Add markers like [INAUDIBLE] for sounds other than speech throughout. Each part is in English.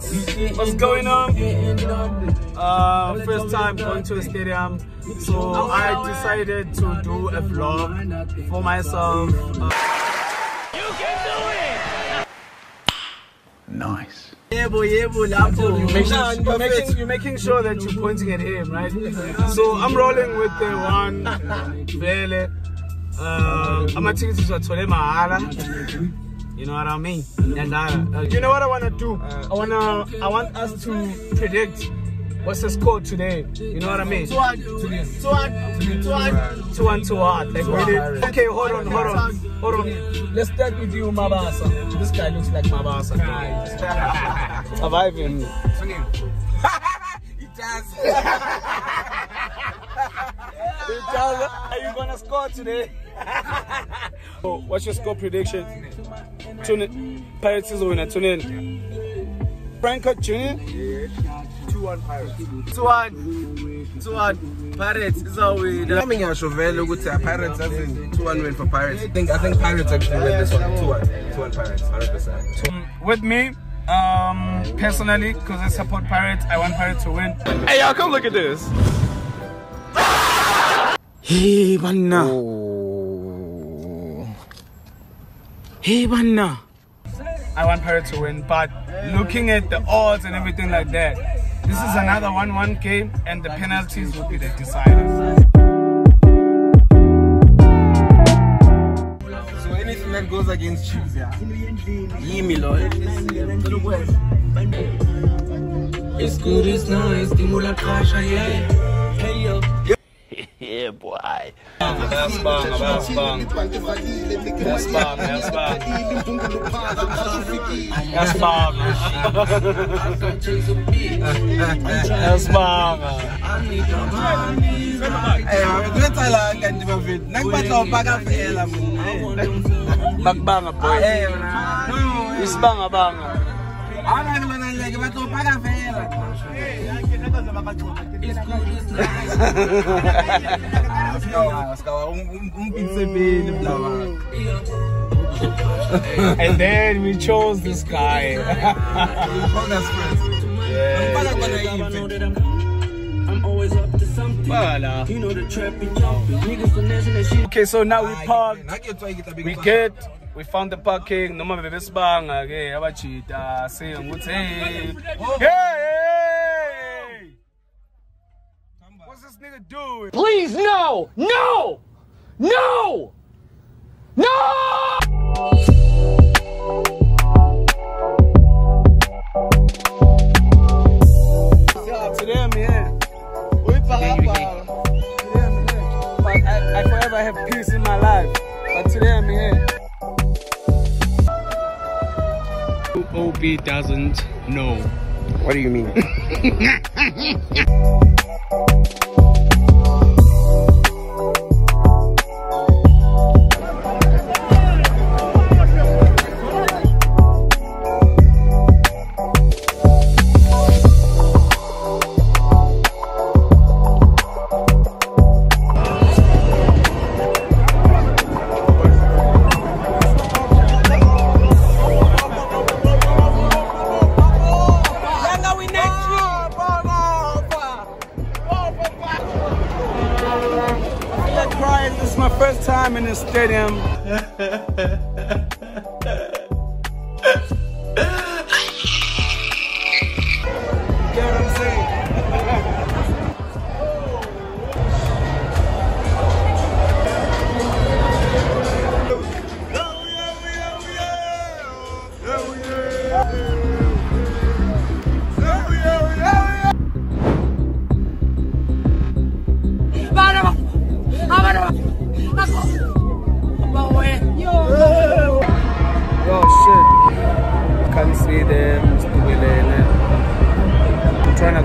Pirates. What's going on? Uh, first time going to a stadium, so I decided to do a vlog for myself. Uh, Nice. Yebo, yebo, lapho. you're, making, you're, making, you're making sure that you're pointing at him, right? So I'm rolling with the one Vele. Uh, ama-tickets siwathole mahala. You know what I mean? And uh, you know what I want to do? I wanna, I want us to predict what's the score today. You know what I mean? Two one, two one, two one, two one, two one. Like really? Okay, hold on, hold on, hold on. Let's start with you, Mabasa. This guy looks like Mabasa. [LAUGHS] Survive him. [LAUGHS] It does. [LAUGHS] Are you gonna score today? Oh, what's your score prediction? Tune in. Pirates is winner. Tune in. Franco, tune in. 2-1 Pirates. 2-1. 2-1. Pirates izawina. Nami ngiyasho vele ukuthi a Pirates as in 2-1 win for Pirates. I think I think Pirates actually win this one. 2-1. 2-1 Pirates. 100%. With me, um, personally, because I support Pirates, I want Pirates to win. Hey, y'all, come look at this. Hey, banna. Hey, banna. I want Pirates to win, but looking at the odds and everything like that, this is another 1-1 game, and the penalties will be the deciders. So anything that goes against you, yeah. Yimi lo. It's good, it's nice, stimula kasha, yeah. Hey yo. Yeah, boy. Bayasibanga, bayasibanga. Bayasibanga, bayasibanga. Bayasibanga. Bayasibanga. Eh, ngicela kanti bafethu. Nakubadla ubhaka vela mina. Bakbanga, boy. Eh, na. No. Isibanga banga. Ana ngilana leke badla ubhaka vela. Sikawa umpitse bini mlawa. And then we chose this guy. Bonus [LAUGHS] friends. Ngibala kona yimfe. I'm always up to something. Voilà. You know the trapping y'all. Niggas finessing that shit. Okay, so now we parked. Naketswa ikita We get, we found the parking. Noma bebesibanga ke abachita saying ukuthi hey. Hey! hey! What's this nigga doing? Please, no! No! No! No! Yeah, today I'm here. Today I'm here. I, I forever have peace in my life. But today I'm here. OB doesn't know. What do you mean? [LAUGHS] first time in the stadium. [LAUGHS]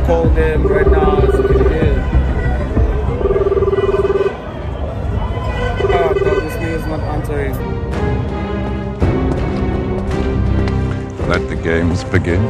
I'm trying to call them right now. As you can hear. Ah, dog, this nigga's not answering. Let the games begin.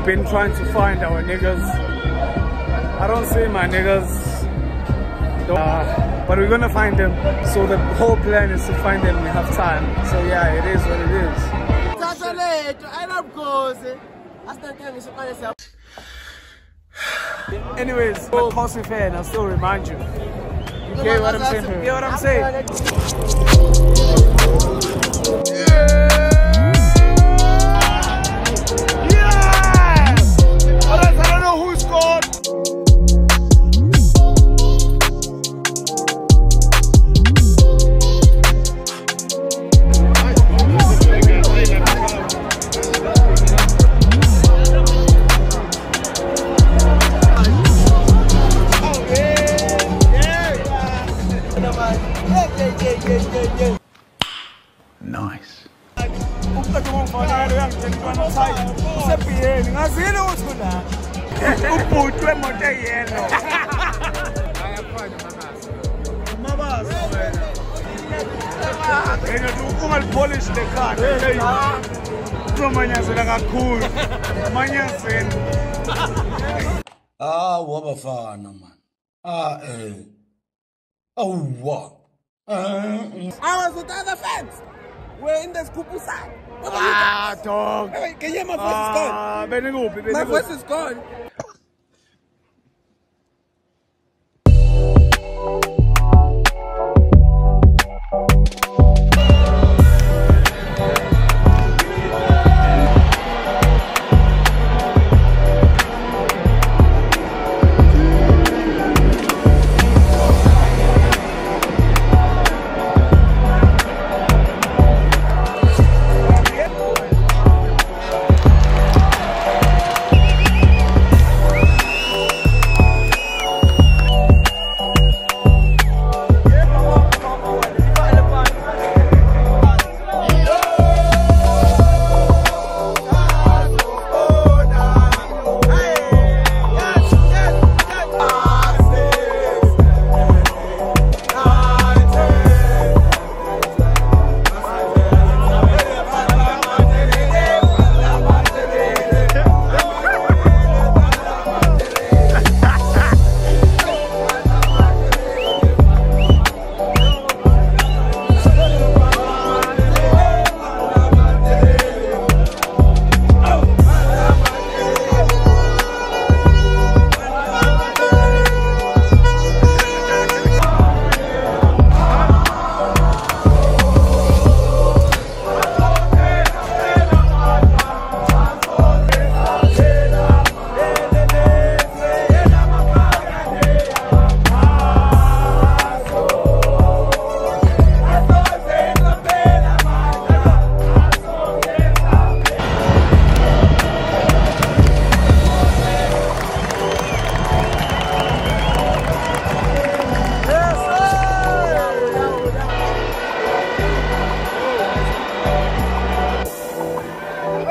We've been trying to find our niggas. I don't see my niggas. Uh, but we're gonna find them. So the whole plan is to find them. We have time. So yeah, it is what it is. Anyways, a Kosi fan. I'll still remind you. You get what I'm saying? You get what I'm saying? Mabazi [LAUGHS] wena ungalipolish lekhanda uzomanyazela kakhulu manyazeni hawu abafana man. Ah eh. Awuwa I was with other fans. We're in the scoop side. ah dog can you hear my voice is gone? ah benikuphi My benikuphi voice is gone.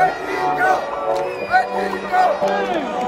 Asenalo balo theni ase